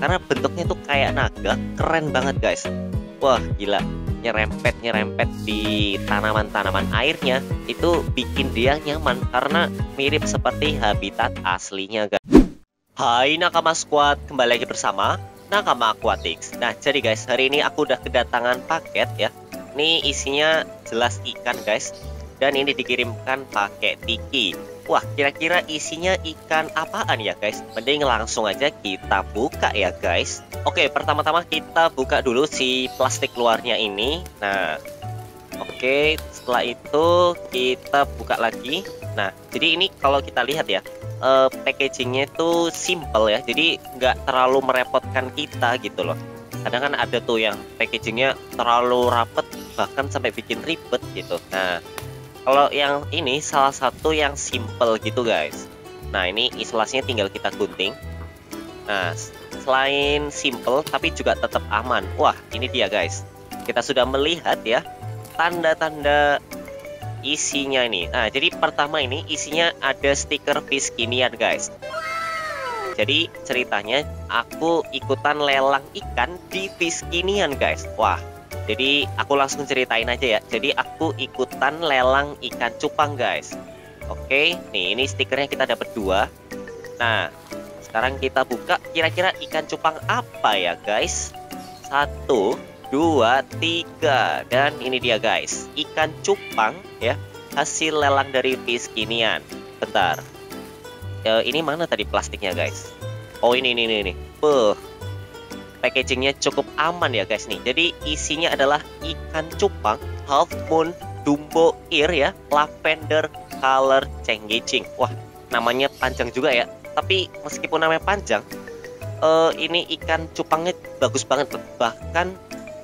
karena bentuknya tuh kayak naga keren banget guys. Wah gila. Nyerempet nyerempet di tanaman-tanaman airnya itu bikin dia nyaman karena mirip seperti habitat aslinya guys. Hai nakama squad. Kembali lagi bersama Nakama Aquatics. Nah jadi guys hari ini aku udah kedatangan paket ya. Ini isinya jelas ikan guys. Dan ini dikirimkan pakai tiki Wah, kira-kira isinya ikan apaan ya guys? Mending langsung aja kita buka ya guys. Oke, pertama-tama kita buka dulu si plastik luarnya ini. Nah, oke, setelah itu kita buka lagi. Nah, jadi ini kalau kita lihat ya, uh, packagingnya itu simple ya, jadi nggak terlalu merepotkan kita gitu loh. Kadang kan ada tuh yang packagingnya terlalu rapet, bahkan sampai bikin ribet gitu. Nah, kalau yang ini salah satu yang simple gitu guys. Nah ini isolasinya tinggal kita gunting. Nah selain simple tapi juga tetap aman. Wah ini dia guys. Kita sudah melihat ya tanda-tanda isinya ini. Nah jadi pertama ini isinya ada stiker fish kinian guys. Jadi ceritanya aku ikutan lelang ikan di fish kinian guys. Wah jadi aku langsung ceritain aja ya. Jadi aku ikutan lelang ikan cupang guys. Oke, nih ini stikernya kita dapat dua. Nah, sekarang kita buka kira-kira ikan cupang apa ya guys? Satu, dua, tiga, dan ini dia guys, ikan cupang ya, hasil lelang dari fish kinian. Bentar, e, ini mana tadi plastiknya guys? Oh ini ini ini, ini. Packagingnya cukup aman ya guys nih. Jadi isinya adalah ikan cupang half moon dumbo ear ya lavender color cenggecing wah namanya panjang juga ya. Tapi meskipun namanya panjang uh, ini ikan cupangnya bagus banget bahkan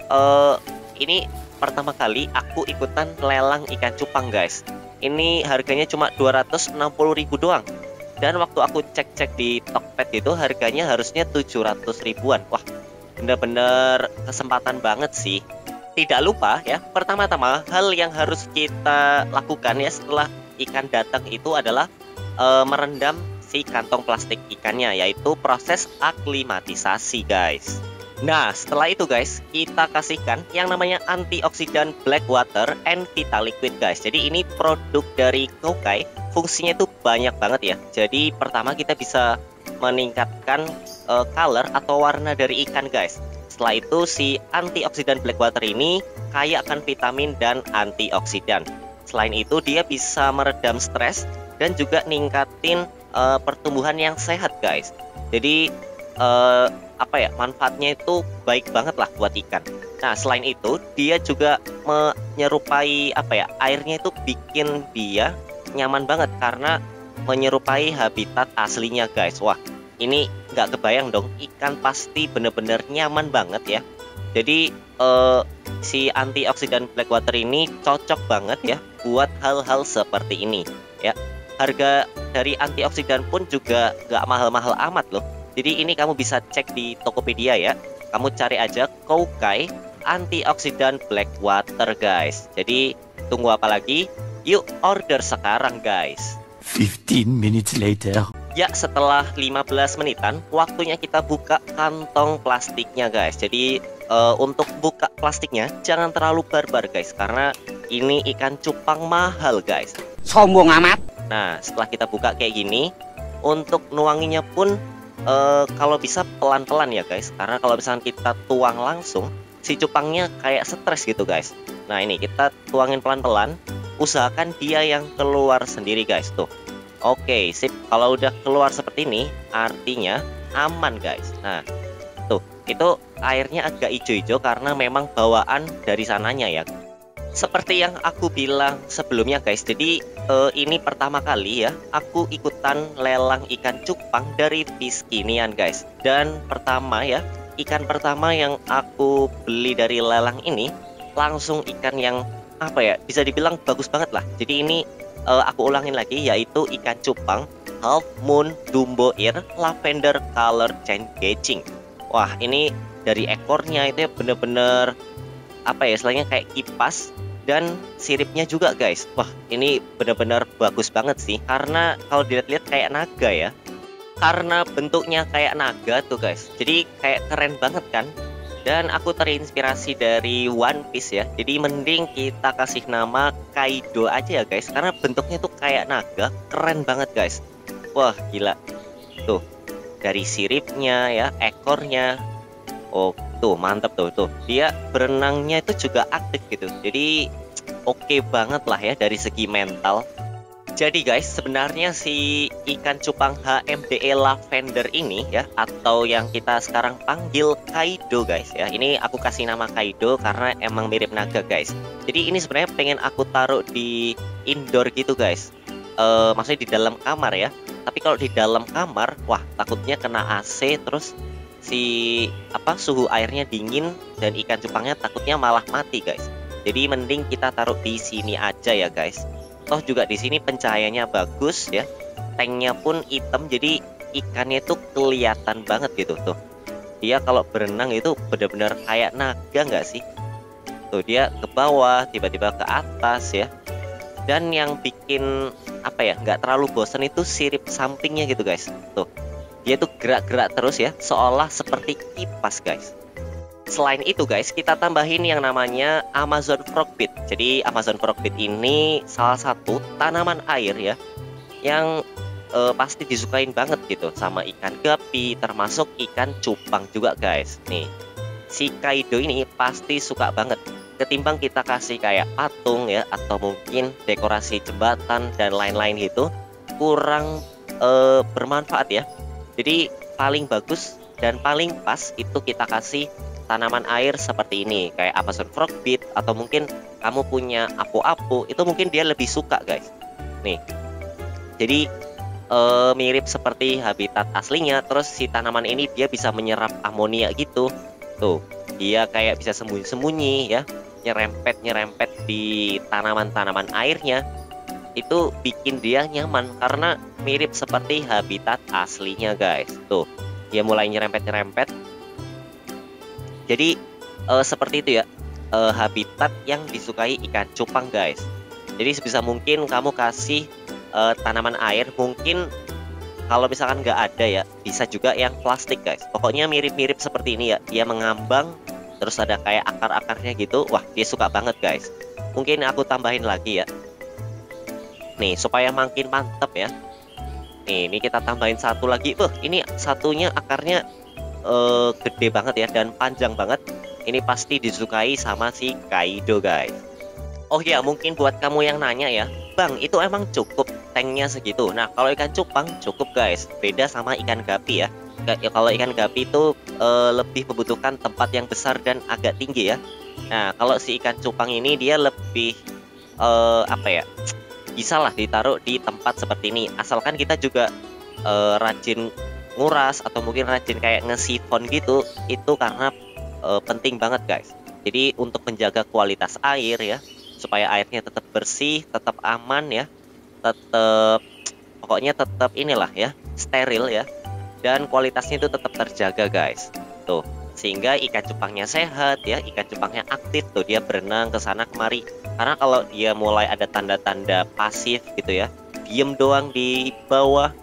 uh, ini pertama kali aku ikutan lelang ikan cupang guys. Ini harganya cuma 260.000 doang dan waktu aku cek-cek di Tokped itu harganya harusnya 700 ribuan. Wah bener-bener kesempatan banget sih. Tidak lupa ya pertama-tama hal yang harus kita lakukan ya setelah ikan datang itu adalah e, merendam si kantong plastik ikannya yaitu proses aklimatisasi guys. Nah, setelah itu guys, kita kasihkan yang namanya antioksidan black water and vita liquid guys. Jadi ini produk dari Kokai, fungsinya itu banyak banget ya. Jadi pertama kita bisa meningkatkan uh, color atau warna dari ikan guys. Setelah itu si antioksidan black water ini kaya akan vitamin dan antioksidan. Selain itu dia bisa meredam stres dan juga ningkatin uh, pertumbuhan yang sehat guys. Jadi uh, apa ya manfaatnya itu baik banget lah buat ikan. Nah selain itu dia juga menyerupai apa ya airnya itu bikin dia nyaman banget karena menyerupai habitat aslinya guys. Wah ini nggak kebayang dong. Ikan pasti bener-bener nyaman banget ya. Jadi uh, si antioksidan black water ini cocok banget ya buat hal-hal seperti ini ya. Harga dari antioksidan pun juga nggak mahal-mahal amat loh. Jadi ini kamu bisa cek di Tokopedia ya. Kamu cari aja Koukai antioksidan black water guys. Jadi tunggu apa lagi? Yuk order sekarang guys 15 minutes later. Ya setelah 15 menitan Waktunya kita buka kantong plastiknya guys. Jadi uh, untuk buka plastiknya Jangan terlalu barbar guys Karena ini ikan cupang mahal guys. Sombong amat. Nah setelah kita buka kayak gini Untuk nuanginya pun uh, Kalau bisa pelan-pelan ya guys. Karena kalau misalnya kita tuang langsung Si cupangnya kayak stres gitu guys. Nah ini kita tuangin pelan-pelan Usahakan dia yang keluar sendiri guys Tuh Oke, sip. Kalau udah keluar seperti ini, artinya aman, guys. Nah, tuh, itu airnya agak hijau-hijau karena memang bawaan dari sananya ya. Seperti yang aku bilang sebelumnya, guys. Jadi, uh, ini pertama kali ya aku ikutan lelang ikan cupang dari Fiskinian, guys. Dan pertama ya, ikan pertama yang aku beli dari lelang ini langsung ikan yang apa ya bisa dibilang bagus banget lah. Jadi ini uh, aku ulangin lagi yaitu ikan cupang half moon dumbo ear lavender color chain catching wah ini dari ekornya itu ya bener-bener apa ya istilahnya kayak kipas dan siripnya juga guys. Wah ini bener-bener bagus banget sih. Karena kalau dilihat-lihat kayak naga ya karena bentuknya kayak naga tuh guys. Jadi kayak keren banget kan dan aku terinspirasi dari One Piece ya. Jadi mending kita kasih nama Kaido aja ya guys. Karena bentuknya tuh kayak naga. Keren banget guys. Wah gila. Tuh. Dari siripnya ya ekornya. Oh tuh mantep tuh tuh. Dia berenangnya itu juga aktif gitu. Jadi oke okay banget lah ya dari segi mental jadi guys, sebenarnya si ikan cupang HMDE lavender ini ya atau yang kita sekarang panggil Kaido guys ya. Ini aku kasih nama Kaido karena emang mirip naga guys. Jadi ini sebenarnya pengen aku taruh di indoor gitu guys. Uh, maksudnya di dalam kamar ya. Tapi kalau di dalam kamar, wah takutnya kena AC terus si apa suhu airnya dingin dan ikan cupangnya takutnya malah mati guys. Jadi mending kita taruh di sini aja ya guys toh juga di sini pencahayaannya bagus ya. Tanknya pun hitam jadi ikannya itu kelihatan banget gitu tuh. Dia kalau berenang itu benar-benar kayak naga nggak sih? Tuh dia ke bawah tiba-tiba ke atas ya. Dan yang bikin apa ya nggak terlalu bosan itu sirip sampingnya gitu guys. Tuh dia tuh gerak-gerak terus ya. Seolah seperti kipas guys Selain itu guys, kita tambahin yang namanya Amazon Frogbit. Jadi Amazon Frogbit ini salah satu tanaman air ya yang uh, pasti disukain banget gitu sama ikan gapi, termasuk ikan cupang juga guys. Nih, si Kaido ini pasti suka banget. Ketimbang kita kasih kayak patung ya atau mungkin dekorasi jembatan dan lain-lain itu kurang uh, bermanfaat ya. Jadi paling bagus dan paling pas itu kita kasih tanaman air seperti ini. Kayak Amazon Frogbit atau mungkin kamu punya apu-apu itu mungkin dia lebih suka guys. Nih. Jadi e, mirip seperti habitat aslinya terus si tanaman ini dia bisa menyerap amonia gitu. Tuh dia kayak bisa sembunyi-sembunyi ya. Nyerempet nyerempet di tanaman-tanaman airnya. Itu bikin dia nyaman karena mirip seperti habitat aslinya guys. Tuh dia mulai nyerempet-nyerempet jadi uh, seperti itu ya uh, habitat yang disukai ikan cupang guys. Jadi sebisa mungkin kamu kasih uh, tanaman air mungkin kalau misalkan nggak ada ya bisa juga yang plastik guys. Pokoknya mirip-mirip seperti ini ya. Dia mengambang terus ada kayak akar-akarnya gitu. Wah dia suka banget guys. Mungkin aku tambahin lagi ya. Nih supaya makin mantep ya. Nih ini kita tambahin satu lagi. Wah ini satunya akarnya uh, gede banget ya dan panjang banget ini pasti disukai sama si Kaido guys. Oh ya mungkin buat kamu yang nanya ya Bang itu emang cukup tanknya segitu? Nah kalau ikan cupang cukup guys. Beda sama ikan gapi ya, ya Kalau ikan gapi itu uh, lebih membutuhkan tempat yang besar dan agak tinggi ya. Nah kalau si ikan cupang ini dia lebih uh, Apa ya Bisa lah ditaruh di tempat seperti ini. Asalkan kita juga uh, rajin nguras atau mungkin rajin kayak ngesifon gitu itu karena e, penting banget guys. Jadi untuk menjaga kualitas air ya supaya airnya tetap bersih tetap aman ya tetap pokoknya tetap inilah ya steril ya dan kualitasnya itu tetap terjaga guys. Tuh sehingga ikan cupangnya sehat ya ikan cupangnya aktif tuh dia berenang ke sana kemari. Karena kalau dia mulai ada tanda-tanda pasif gitu ya diem doang di bawah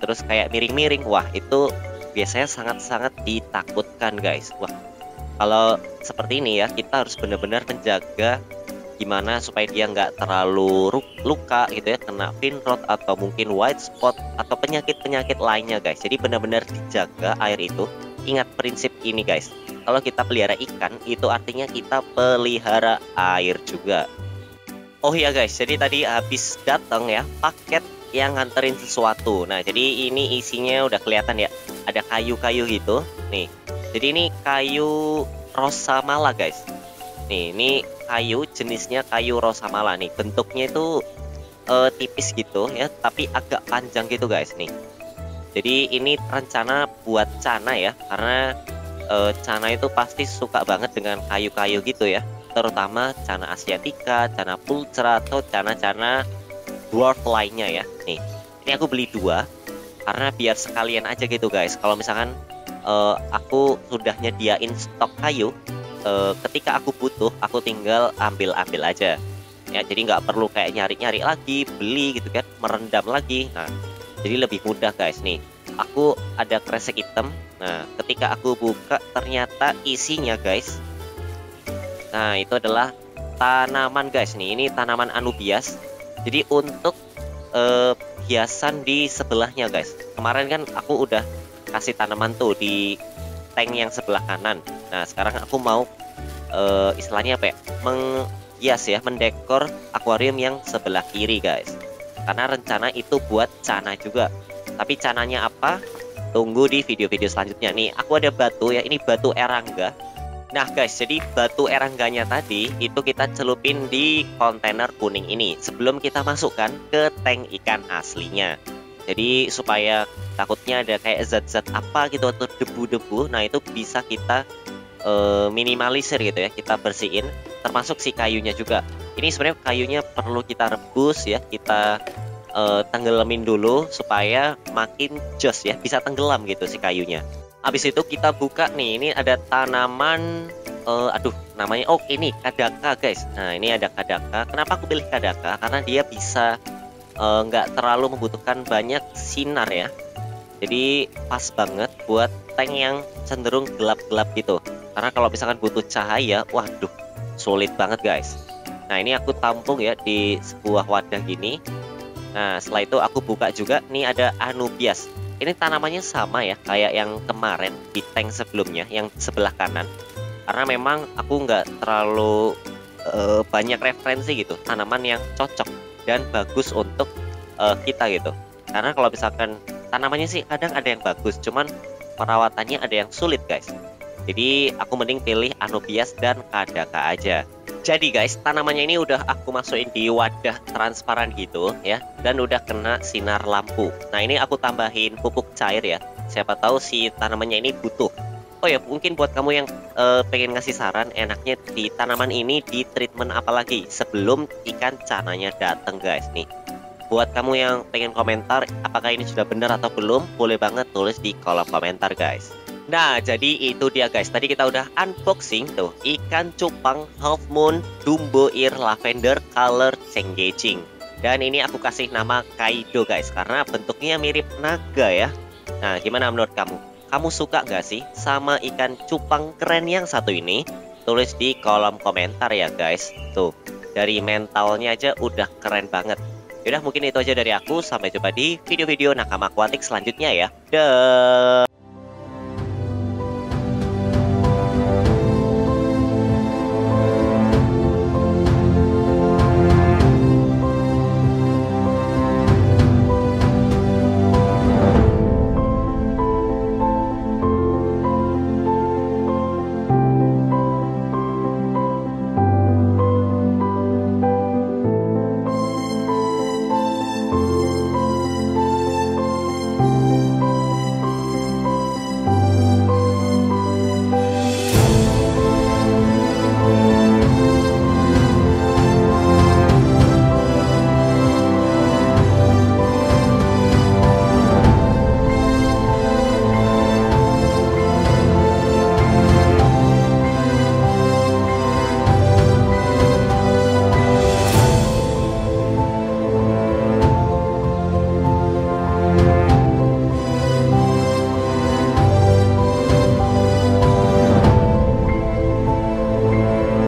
terus kayak miring-miring wah itu biasanya sangat-sangat ditakutkan guys. Wah kalau seperti ini ya kita harus benar-benar menjaga gimana supaya dia nggak terlalu luka gitu ya kena fin rot atau mungkin white spot atau penyakit-penyakit lainnya guys. Jadi benar-benar dijaga air itu. Ingat prinsip ini guys. Kalau kita pelihara ikan itu artinya kita pelihara air juga. Oh iya guys. Jadi tadi habis datang ya paket yang nganterin sesuatu. Nah, jadi ini isinya udah kelihatan ya. Ada kayu-kayu gitu. Nih. Jadi ini kayu rosa mala, guys. Nih, ini kayu jenisnya kayu rosa mala nih. Bentuknya itu uh, tipis gitu ya, tapi agak panjang gitu, guys. Nih. Jadi ini rencana buat Cana ya, karena uh, Cana itu pasti suka banget dengan kayu-kayu gitu ya. Terutama Cana asiatica, Cana pulcra atau Cana-cana dwarf lainnya ya. Nih ini aku beli dua karena biar sekalian aja gitu guys. Kalau misalkan uh, aku sudah nyediain stok kayu uh, ketika aku butuh aku tinggal ambil-ambil aja. Ya jadi nggak perlu kayak nyari-nyari lagi beli gitu kan merendam lagi. Nah jadi lebih mudah guys. Nih aku ada kresek hitam. Nah ketika aku buka ternyata isinya guys nah itu adalah tanaman guys. Nih ini tanaman anubias jadi untuk uh, hiasan di sebelahnya guys kemarin kan aku udah kasih tanaman tuh di tank yang sebelah kanan nah sekarang aku mau uh, istilahnya apa ya menghias ya mendekor akuarium yang sebelah kiri guys karena rencana itu buat cana juga tapi cananya apa? Tunggu di video-video selanjutnya nih. Aku ada batu ya, ini batu erangga. Nah guys, jadi batu erangganya tadi itu kita celupin di kontainer kuning ini sebelum kita masukkan ke tank ikan aslinya. Jadi supaya takutnya ada kayak zat-zat apa gitu atau debu-debu, nah itu bisa kita uh, minimalisir gitu ya, kita bersihin. Termasuk si kayunya juga. Ini sebenarnya kayunya perlu kita rebus ya, kita uh, tenggelamin dulu supaya makin jos ya bisa tenggelam gitu si kayunya habis itu kita buka nih ini ada tanaman uh, aduh namanya oh ini kadaka guys. Nah ini ada kadaka. Kenapa aku pilih kadaka? Karena dia bisa eh, nggak uh, terlalu membutuhkan banyak sinar ya. Jadi pas banget buat tank yang cenderung gelap-gelap gitu. Karena kalau misalkan butuh cahaya waduh sulit banget guys. Nah ini aku tampung ya di sebuah wadah gini. Nah, setelah itu aku buka juga. Nih ada Anubias. Ini tanamannya sama ya kayak yang kemarin di tank sebelumnya yang sebelah kanan. Karena memang aku nggak terlalu uh, banyak referensi gitu tanaman yang cocok dan bagus untuk uh, kita gitu. Karena kalau misalkan tanamannya sih kadang ada yang bagus, cuman perawatannya ada yang sulit guys. Jadi aku mending pilih Anubias dan Kadaka aja. Jadi guys, tanamannya ini udah aku masukin di wadah transparan gitu ya dan udah kena sinar lampu. Nah, ini aku tambahin pupuk cair ya. Siapa tahu si tanamannya ini butuh. Oh ya, mungkin buat kamu yang uh, pengen ngasih saran, enaknya di tanaman ini di treatment apa lagi sebelum ikan cananya datang guys nih. Buat kamu yang pengen komentar apakah ini sudah benar atau belum, boleh banget tulis di kolom komentar guys. Nah, jadi itu dia guys. Tadi kita udah unboxing tuh ikan cupang half moon dumbo ear lavender color engaging. Dan ini aku kasih nama Kaido guys karena bentuknya mirip naga ya. Nah, gimana menurut kamu? Kamu suka nggak sih sama ikan cupang keren yang satu ini? Tulis di kolom komentar ya guys. Tuh, dari mentalnya aja udah keren banget. Yaudah mungkin itu aja dari aku. Sampai jumpa di video-video nakama aquatic selanjutnya ya. Dah.